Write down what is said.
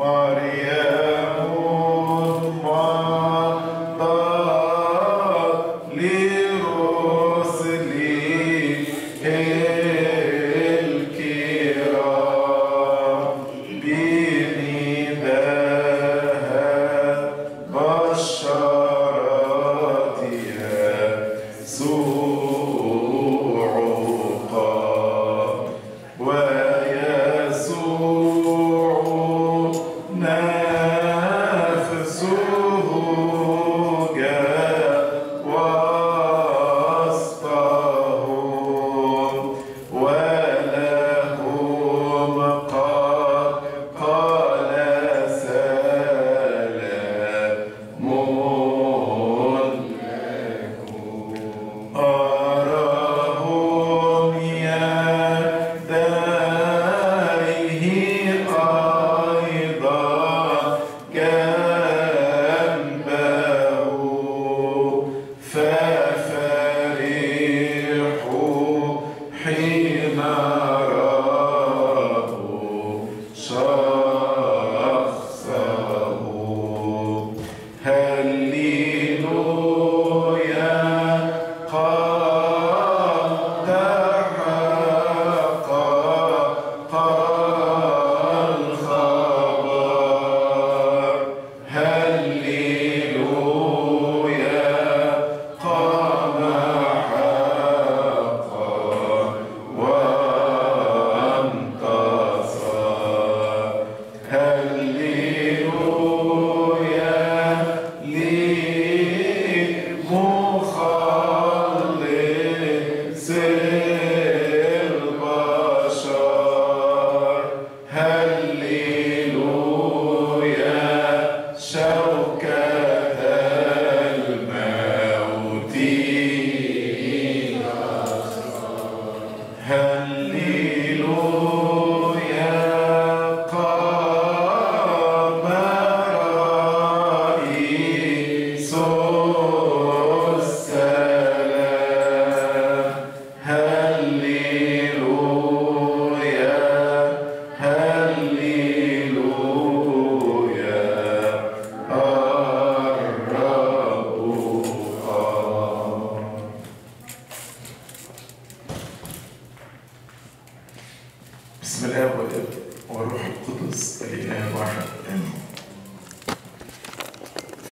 Maria. بسم الله والابن والروح القدس الإله واحد آمين.